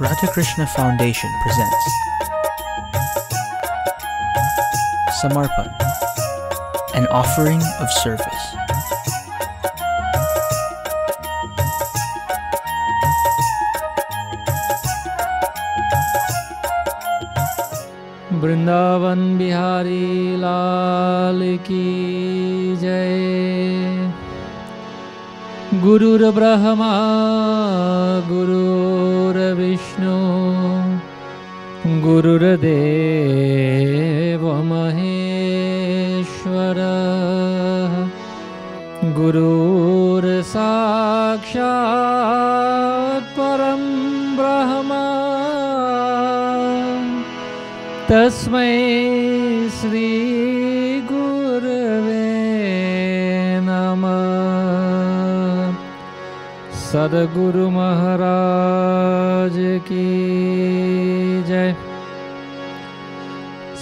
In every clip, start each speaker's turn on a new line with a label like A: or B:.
A: Radhakrishna Foundation presents Samarpan, an offering of service.
B: Vrindavan Bihari लाल की जय गुरुर ब्रह्मा गुरुर्विष्णु गुरुर्देव महेश्वर। गुरुर्साक्षात् परं ब्रह्म। तस्मै श्रीगुरवे नमः सद्गुरु महाराज की जय।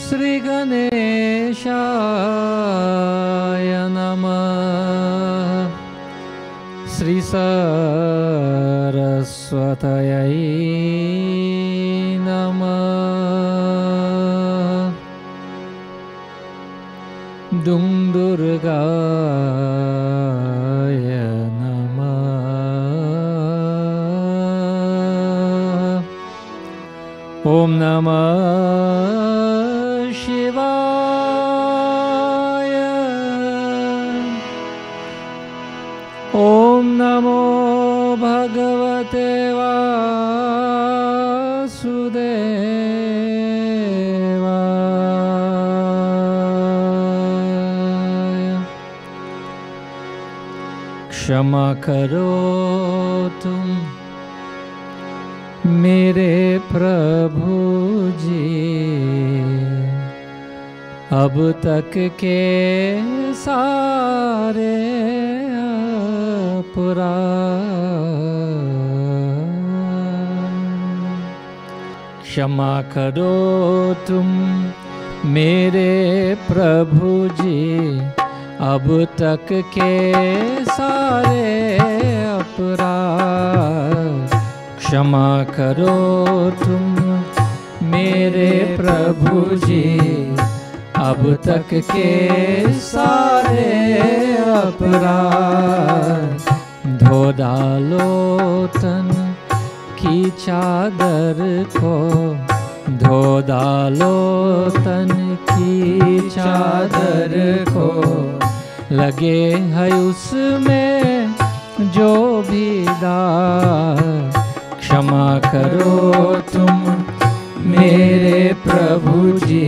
B: श्री गणेशाय नमः। श्री सरस्वतयै नमः। दुन्दुर्गाय ॐ नमः शिवाय। ॐ नमो भगवते क्षमा करो तुम मेरे प्रभु जी, अब तक के सारे अपराध। क्षमा करो तुम मेरे प्रभु जी, अब तक के सारे अपराध। क्षमा करो तुम मेरे प्रभु जी। अब तक के सारे अपराध धो डालो तन की चादर को धो डालो तन की चादर को, लगे है उसमें जो भी दाग। क्षमा करो तुम मेरे प्रभु जी।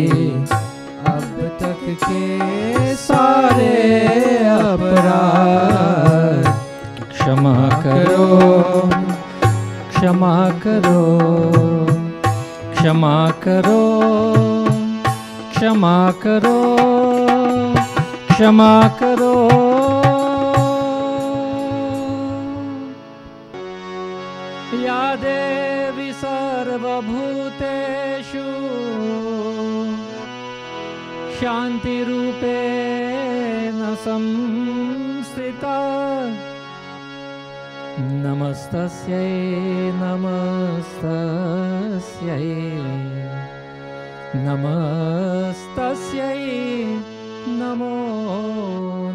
B: अब तक के सारे अपराध। क्षमा करो क्षमा करो क्षमा करो क्षमा करो क्षमा करो। सर्वभूतेषु शान्तिरूपेण संस्थिता। नमस्तस्यै नमस्तस्यै। नमस्तस्यै नमो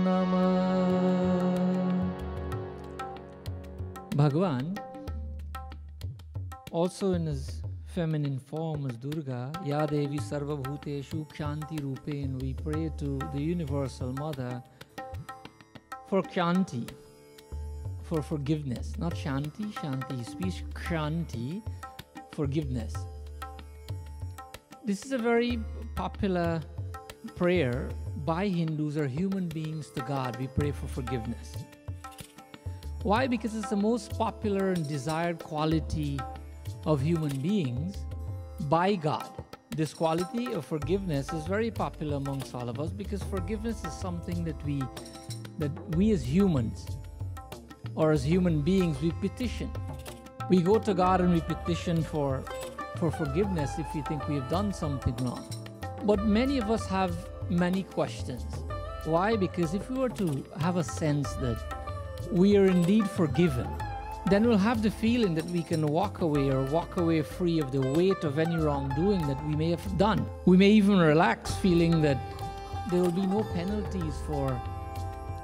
B: नमः। भगवान also in his feminine form as Durga, Ya Devi Sarva Bhuteshu Kshanti Rupen, we pray to the Universal Mother for Kshanti, for forgiveness. Not Shanti, Shanti, he speaks Kshanti, forgiveness. This is a very popular prayer by Hindus or human beings to God. We pray for forgiveness. Why? Because it's the most popular and desired quality of human beings by God. This quality of forgiveness is very popular amongst all of us because forgiveness is something that we that we as humans or as human beings we petition. We go to God and we petition for for forgiveness if we think we have done something wrong. But many of us have many questions. Why? Because if we were to have a sense that we are indeed forgiven, then we'll have the feeling that we can walk away or walk away free of the weight of any wrongdoing that we may have done. We may even relax, feeling that there will be no penalties for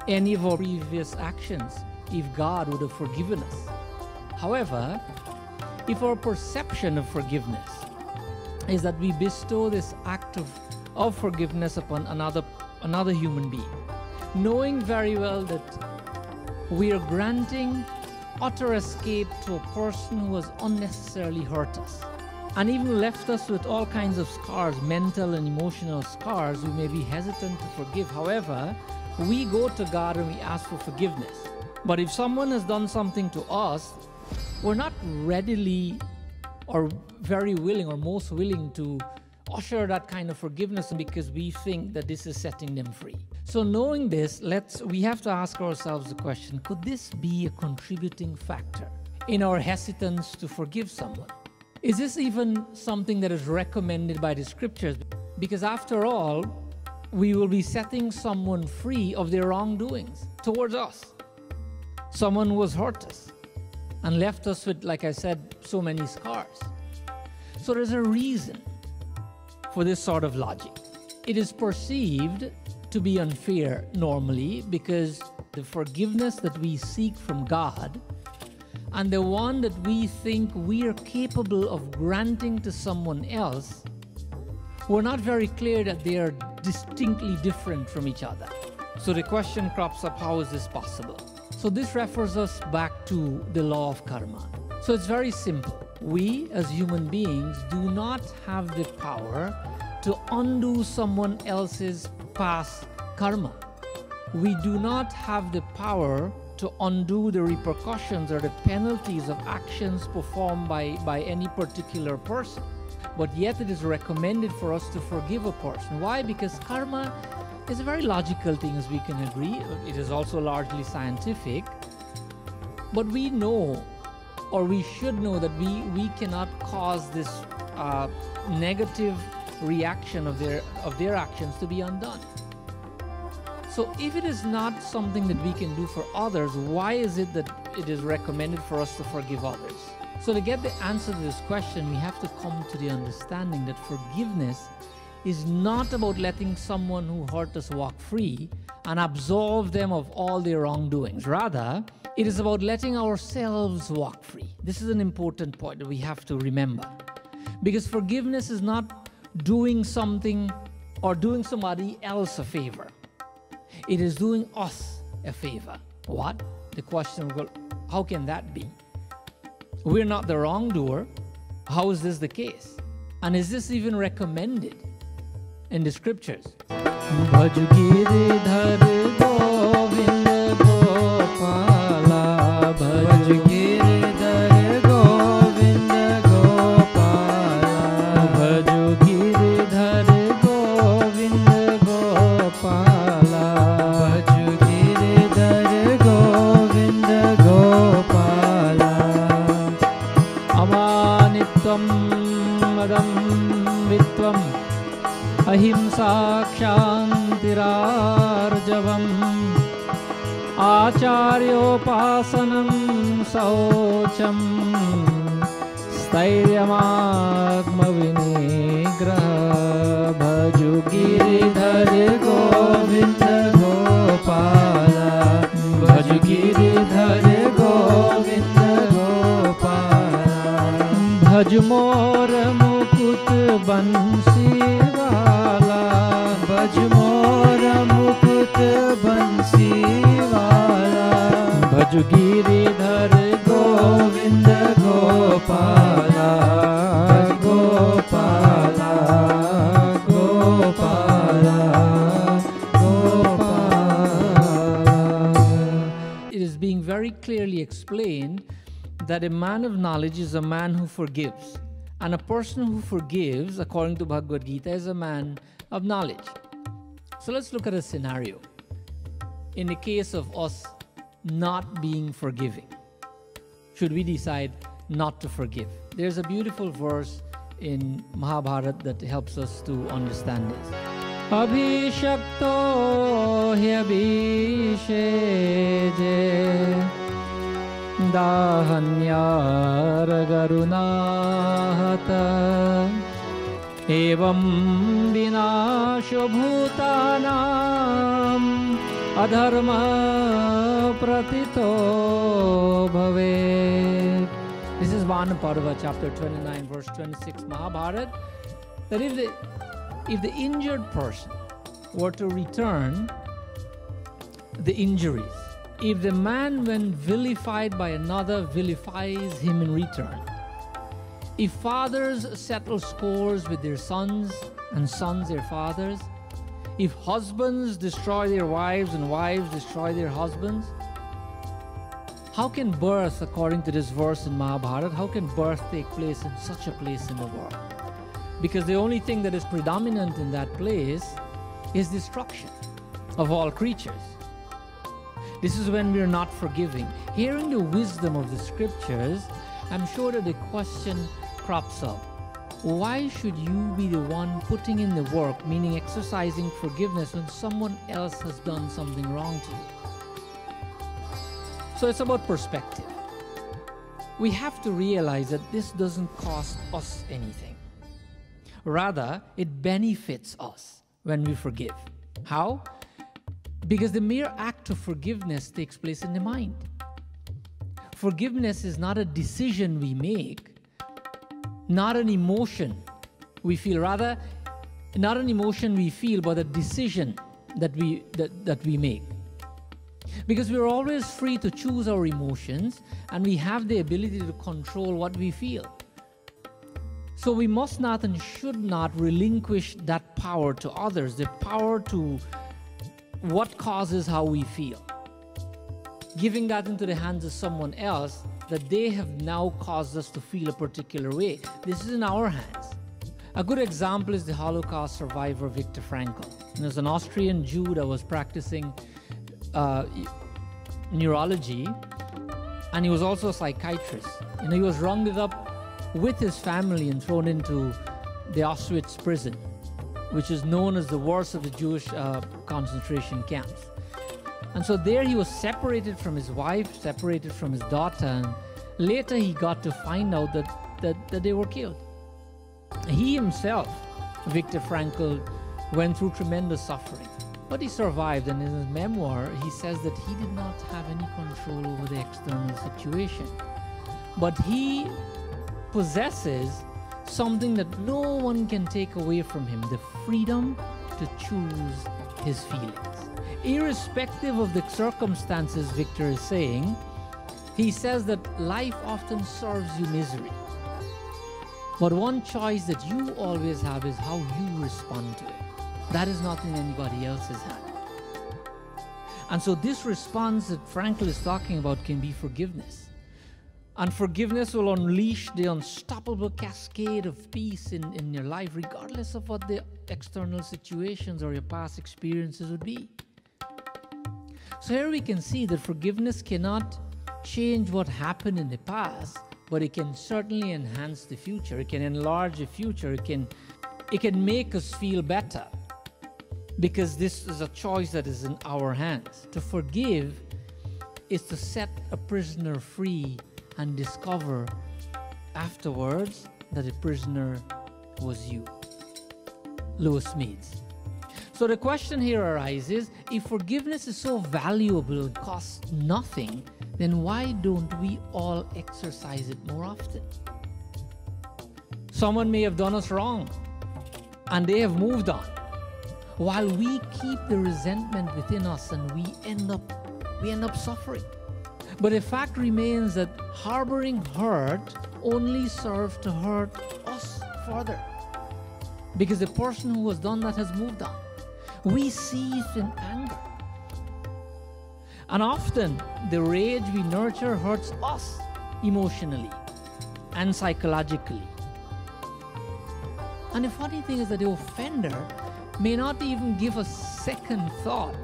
B: any of our previous actions if God would have forgiven us. However, if our perception of forgiveness is that we bestow this act of, of forgiveness upon another another human being, knowing very well that we are granting utter escape to a person who has unnecessarily hurt us and even left us with all kinds of scars, mental and emotional scars, we may be hesitant to forgive. However, we go to God and we ask for forgiveness. But if someone has done something to us, we're not readily or very willing or most willing to usher that kind of forgiveness because we think that this is setting them free. So knowing this, let's we have to ask ourselves the question, could this be a contributing factor in our hesitance to forgive someone? Is this even something that is recommended by the scriptures? Because after all, we will be setting someone free of their wrongdoings towards us. Someone who has hurt us and left us with, like I said, so many scars. So there's a reason for this sort of logic. It is perceived to be unfair normally because the forgiveness that we seek from God and the one that we think we are capable of granting to someone else, we're not very clear that they are distinctly different from each other. So the question crops up how is this possible? So this refers us back to the law of karma. So it's very simple. We as human beings do not have the power to undo someone else's past karma. We do not have the power to undo the repercussions or the penalties of actions performed by, by any particular person. But yet it is recommended for us to forgive a person. Why? Because karma is a very logical thing, as we can agree. It is also largely scientific. But we know, or we should know, that we, we cannot cause this uh, negative reaction of their, of their actions to be undone. So, if it is not something that we can do for others, why is it that it is recommended for us to forgive others? So, to get the answer to this question, we have to come to the understanding that forgiveness is not about letting someone who hurt us walk free and absolve them of all their wrongdoings. Rather, it is about letting ourselves walk free. This is an important point that we have to remember. Because forgiveness is not doing something or doing somebody else a favor. It is doing us a favor. What? The question will go, how can that be? We're not the wrongdoer. How is this the case? And is this even recommended in the scriptures. Bhaj Giridhar Govind Gopal अहिंसाक्षान्तिरार्जवम् आचार्योपासनं शौचं। स्थैर्यमात्मविनिग्रह भजु Giridhar Govind Gopal भजु Giridhar Govind Gopal भज मोर मुकुट बंसी Giridhar Govind Gopala Gopala Gopala Gopala It is being very clearly explained that a man of knowledge is a man who forgives. And a person who forgives, according to Bhagavad Gita, is a man of knowledge. So let's look at a scenario. In the case of us not being forgiving, should we decide not to forgive? There's a beautiful verse in Mahabharata that helps us to understand this. अभिशक्तो ह्यभिषेजे दाहन्यारगरुनाहत एवं विनाशो भूतानाम् अधर्म प्रतितो भवेत् This is Vanaparva, chapter 29, verse 26, Mahabharat. That if the, if the injured person were to return the injuries, if the man, when vilified by another, vilifies him in return, if fathers settle scores with their sons and sons their fathers, if husbands destroy their wives and wives destroy their husbands, how can birth, according to this verse in Mahabharata, how can birth take place in such a place in the world? Because the only thing that is predominant in that place is destruction of all creatures. This is when we are not forgiving. Hearing the wisdom of the scriptures, I'm sure that the question crops up. Why should you be the one putting in the work, meaning exercising forgiveness, when someone else has done something wrong to you? So it's about perspective. We have to realize that this doesn't cost us anything. Rather, it benefits us when we forgive. How? Because the mere act of forgiveness takes place in the mind. Forgiveness is not a decision we make, not an emotion we feel, rather, not an emotion we feel, but a decision that we, that, that we make. Because we're always free to choose our emotions and we have the ability to control what we feel. So we must not and should not relinquish that power to others, the power to what causes how we feel. Giving that into the hands of someone else that they have now caused us to feel a particular way. This is in our hands. A good example is the Holocaust survivor Viktor Frankl. There's an Austrian Jew that was practicing uh, neurology, and he was also a psychiatrist. You know, he was rounded up with his family and thrown into the Auschwitz prison, which is known as the worst of the Jewish uh, concentration camps. And so there he was separated from his wife, separated from his daughter, and later he got to find out that, that, that they were killed. He himself, Viktor Frankl, went through tremendous suffering. But he survived, and in his memoir, he says that he did not have any control over the external situation. But he possesses something that no one can take away from him the freedom to choose his feelings. Irrespective of the circumstances, Viktor is saying, he says that life often serves you misery. But one choice that you always have is how you respond to it. That is nothing anybody else has had. And so, this response that Frankl is talking about can be forgiveness. And forgiveness will unleash the unstoppable cascade of peace in, in your life, regardless of what the external situations or your past experiences would be. So, here we can see that forgiveness cannot change what happened in the past, but it can certainly enhance the future. It can enlarge the future. It can, it can make us feel better because this is a choice that is in our hands. To forgive is to set a prisoner free and discover afterwards that the prisoner was you. Lewis Smedes. So the question here arises if forgiveness is so valuable and costs nothing, then why don't we all exercise it more often? Someone may have done us wrong and they have moved on while we keep the resentment within us and we end up we end up suffering but the fact remains that harboring hurt only serves to hurt us further. Because the person who has done that has moved on. We seethe in anger. And often the rage we nurture hurts us emotionally and psychologically. And the funny thing is that the offender may not even give a second thought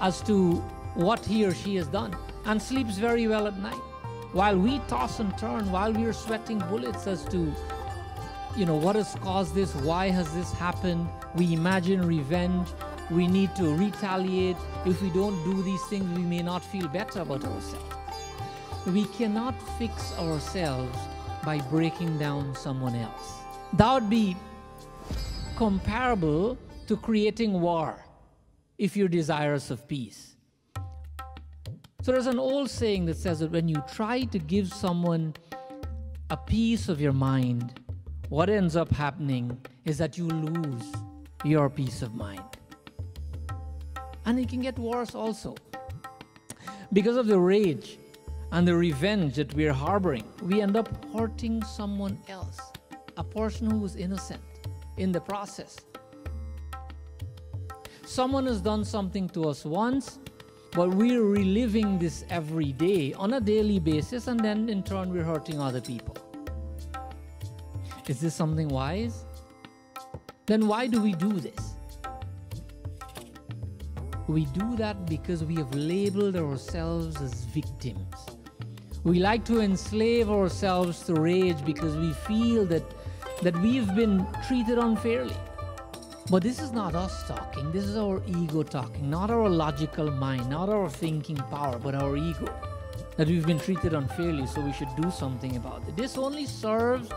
B: as to what he or she has done and sleeps very well at night. While we toss and turn, while we are sweating bullets as to, you know, what has caused this, why has this happened, we imagine revenge, we need to retaliate. If we don't do these things, we may not feel better about ourselves. we cannot fix ourselves by breaking down someone else. That would be comparable to creating war if you're desirous of peace. So there's an old saying that says that when you try to give someone a piece of your mind, what ends up happening is that you lose your peace of mind. And it can get worse also. Because of the rage and the revenge that we're harboring, we end up hurting someone else, a person who is innocent in the process. Someone has done something to us once, but we're reliving this every day on a daily basis, and then in turn, we're hurting other people. Is this something wise? Then why do we do this? We do that because we have labeled ourselves as victims. We like to enslave ourselves to rage because we feel that, that we've been treated unfairly. But this is not us talking, this is our ego talking, not our logical mind, not our thinking power, but our ego. That we've been treated unfairly, so we should do something about it. This only serves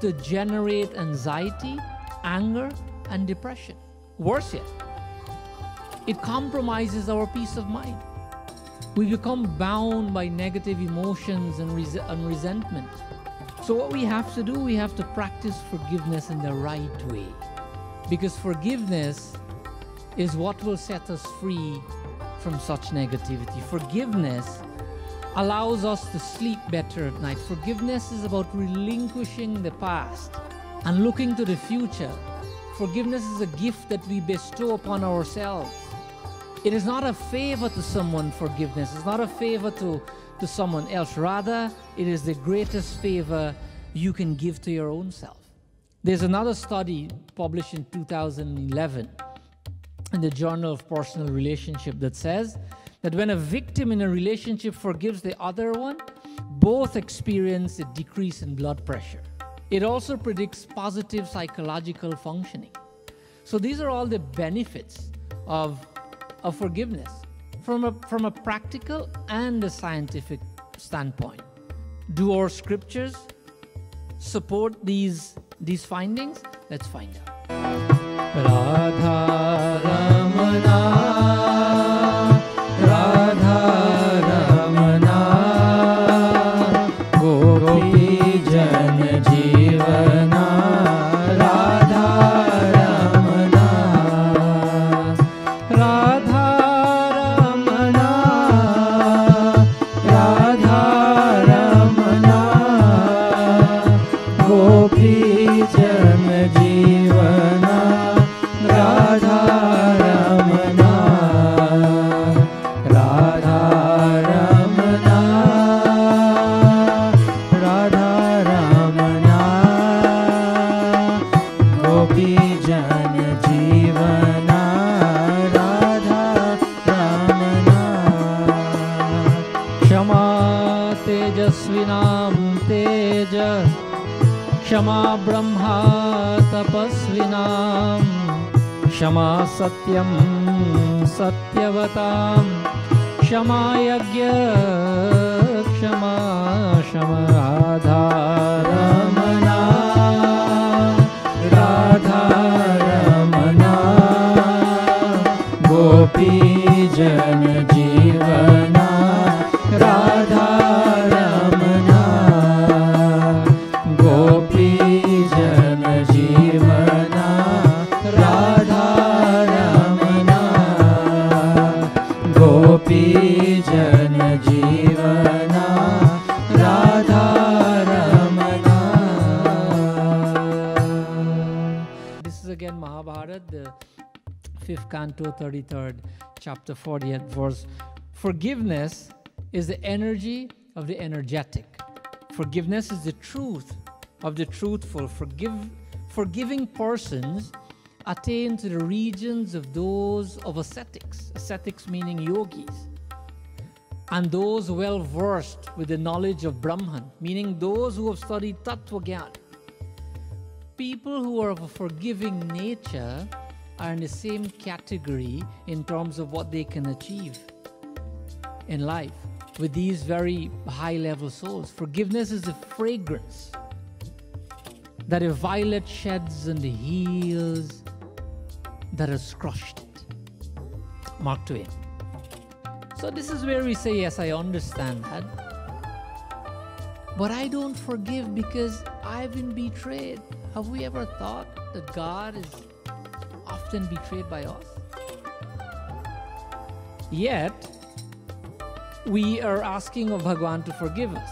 B: to generate anxiety, anger, and depression. Worse yet, it compromises our peace of mind. We become bound by negative emotions and, res- and resentment. So, what we have to do, we have to practice forgiveness in the right way. Because forgiveness is what will set us free from such negativity. Forgiveness allows us to sleep better at night. Forgiveness is about relinquishing the past and looking to the future. Forgiveness is a gift that we bestow upon ourselves. It is not a favor to someone, forgiveness. It's not a favor to, to someone else. Rather, it is the greatest favor you can give to your own self. There's another study published in 2011 in the Journal of Personal Relationship that says that when a victim in a relationship forgives the other one, both experience a decrease in blood pressure. It also predicts positive psychological functioning. So these are all the benefits of of forgiveness from a, from a practical and a scientific standpoint. Do our scriptures support these, these findings? Let's find out. Radha Ramana सत्यवतां क्षमायज्ञ क्षमा क्षमाधारा। Canto 33rd, chapter 40th verse. Forgiveness is the energy of the energetic. Forgiveness is the truth of the truthful. Forgive, forgiving persons attain to the regions of those of ascetics, ascetics meaning yogis, and those well versed with the knowledge of Brahman, meaning those who have studied Tattva Gyan. People who are of a forgiving nature are in the same category in terms of what they can achieve in life. with these very high level souls. Forgiveness is a fragrance that a violet sheds on the heels that has crushed it. Mark Twain. So, this is where we say, Yes, I understand that. But I don't forgive because I've been betrayed. Have we ever thought that God is often betrayed by us? Yet, we are asking of Bhagwan to forgive us.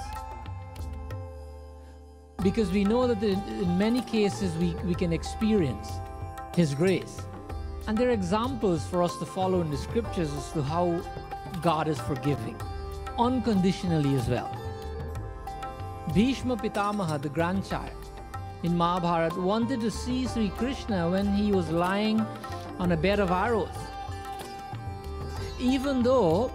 B: Because we know that in many cases we, we can experience His grace. And there are examples for us to follow in the scriptures as to how God is forgiving, unconditionally as well. Bhishma Pitamaha, the grandchild in Mahabharata, wanted to see Sri Krishna when he was lying on a bed of arrows. Even though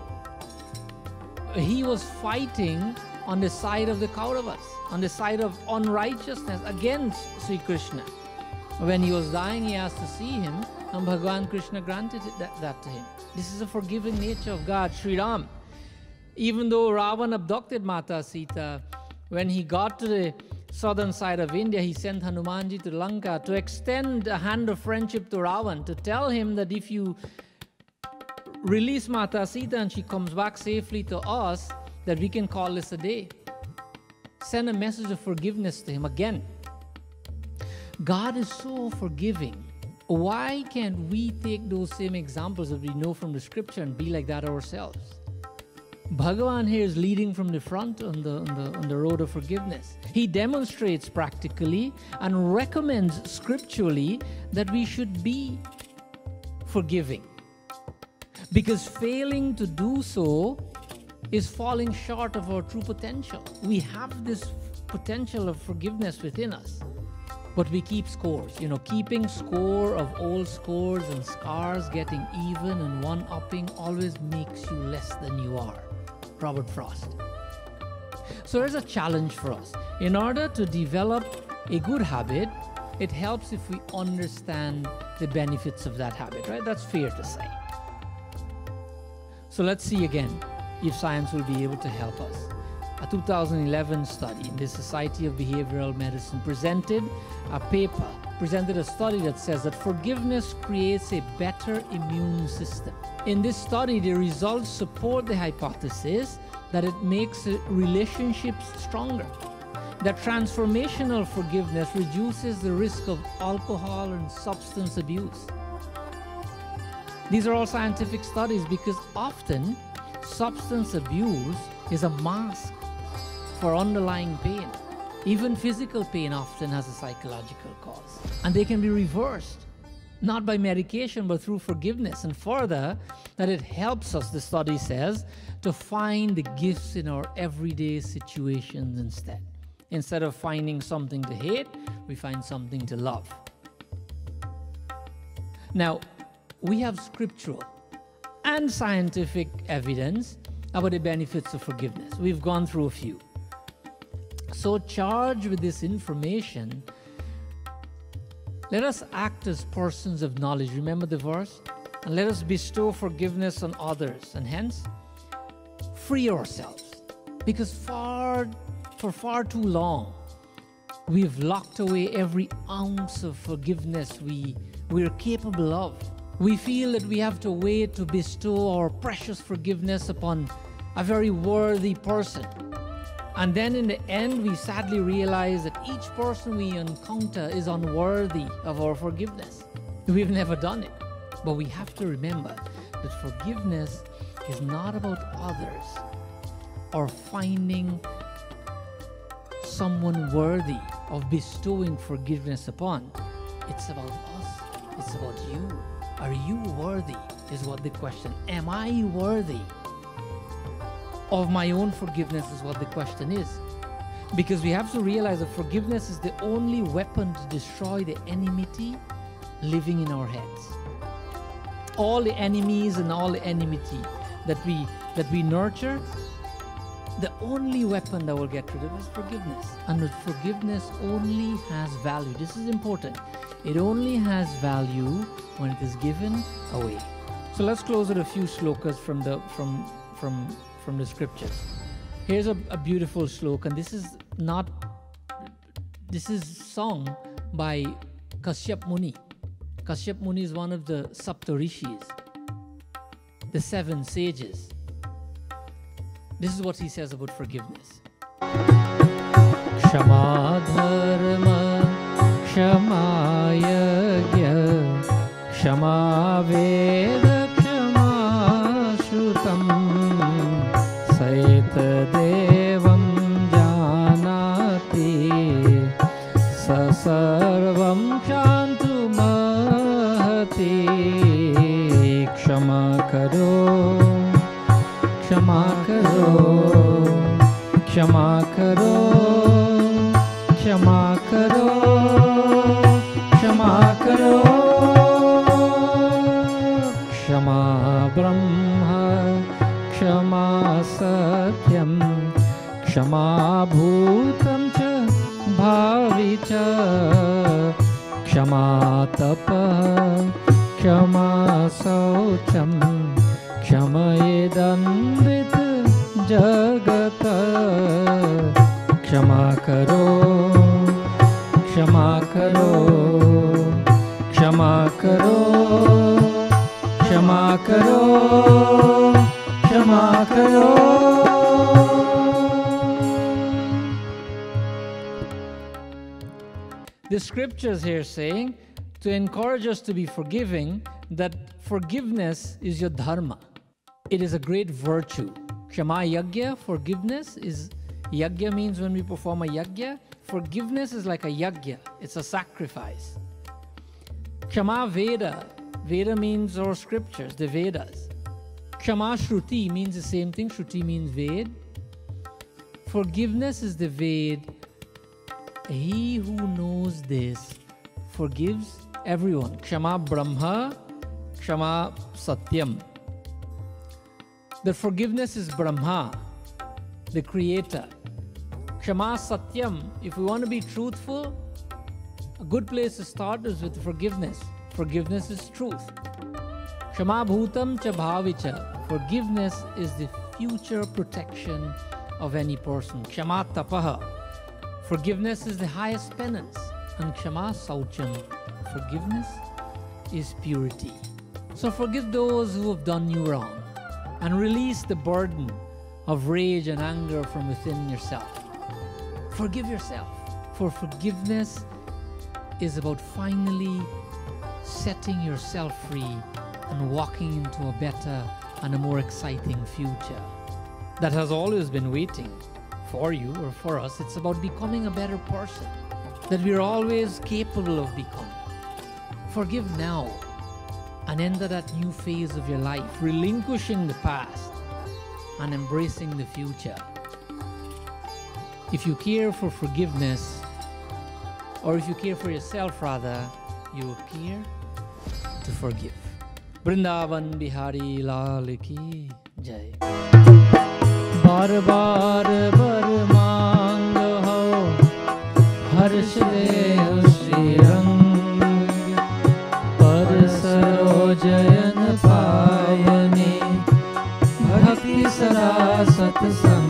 B: he was fighting on the side of the Kauravas, on the side of unrighteousness against Sri Krishna. When he was dying, he asked to see him, and Bhagavan Krishna granted that, that to him. This is a forgiving nature of God, Sri Ram. Even though Ravan abducted Mata Sita, when he got to the southern side of India, he sent Hanumanji to Lanka to extend a hand of friendship to Ravan, to tell him that if you release Mata Sita and she comes back safely to us, that we can call this a day. Send a message of forgiveness to him again. God is so forgiving. Why can't we take those same examples that we know from the scripture and be like that ourselves? Bhagavan here is leading from the front on the, on the, on the road of forgiveness. He demonstrates practically and recommends scripturally that we should be forgiving. Because failing to do so is falling short of our true potential. We have this potential of forgiveness within us, but we keep scores. You know, keeping score of old scores and scars, getting even and one upping always makes you less than you are. Robert Frost. So there's a challenge for us. In order to develop a good habit, it helps if we understand the benefits of that habit, right? That's fair to say. So let's see again if science will be able to help us. A 2011 study in the Society of Behavioral Medicine presented a paper, presented a study that says that forgiveness creates a better immune system. In this study, the results support the hypothesis that it makes relationships stronger. That transformational forgiveness reduces the risk of alcohol and substance abuse. These are all scientific studies because often substance abuse is a mask for underlying pain. Even physical pain often has a psychological cause. And they can be reversed, not by medication, but through forgiveness. And further, that it helps us, the study says, to find the gifts in our everyday situations instead. Instead of finding something to hate, we find something to love. Now, we have scriptural and scientific evidence about the benefits of forgiveness. We've gone through a few. So, charged with this information, let us act as persons of knowledge. Remember the verse? And let us bestow forgiveness on others, and hence free ourselves. Because far, for far too long, we've locked away every ounce of forgiveness we, we're capable of. We feel that we have to wait to bestow our precious forgiveness upon a very worthy person. And then in the end, we sadly realize that each person we encounter is unworthy of our forgiveness. We've never done it. But we have to remember that forgiveness is not about others or finding someone worthy of bestowing forgiveness upon. It's about us, it's about you. Are you worthy? Is what the question. Am I worthy of my own forgiveness? Is what the question is. Because we have to realize that forgiveness is the only weapon to destroy the enmity living in our heads. All the enemies and all the enmity that we that we nurture, the only weapon that will get rid of is forgiveness. And forgiveness only has value. This is important. It only has value when it is given away. So let's close with a few slokas from the from from from the scriptures. Here's a, a beautiful slok, and this is not this is song by Kashyap Muni. Kashyap Muni is one of the Saptarishis, the seven sages. This is what he says about forgiveness. Shama dharma, Shama Shama veda, तपः क्षमा शौचम् क्षमयेदन्वित जगत क्षमा करो क्षमा करो क्षमा करो क्षमा करो क्षमा करो The scriptures here saying to encourage us to be forgiving that forgiveness is your dharma. It is a great virtue. Kshama yagya, forgiveness is yagya means when we perform a yagya, forgiveness is like a yagya, it's a sacrifice. Kshama Veda, Veda means our scriptures, the Vedas. Kshama Shruti means the same thing, Shruti means Ved. Forgiveness is the Ved. He who knows this forgives everyone. Kshama Brahma, Kshama Satyam. The forgiveness is Brahma, the creator. Kshama Satyam, if we want to be truthful, a good place to start is with forgiveness. Forgiveness is truth. Kshama Bhutam Cha Bhavicha. Forgiveness is the future protection of any person. Kshama Tapaha. Forgiveness is the highest penance. And Kshama Saucham. Forgiveness is purity. So forgive those who have done you wrong and release the burden of rage and anger from within yourself. Forgive yourself, for forgiveness is about finally setting yourself free and walking into a better and a more exciting future that has always been waiting for you or for us. It's about becoming a better person that we're always capable of becoming. Forgive now and enter that new phase of your life, relinquishing the past and embracing the future. If you care for forgiveness, or if you care for yourself rather, you will care to forgive. Brindavan Bihari Lal ki Jai. बार बार बर मांग हो हर्ष दे ਸਤ ਸੰਗ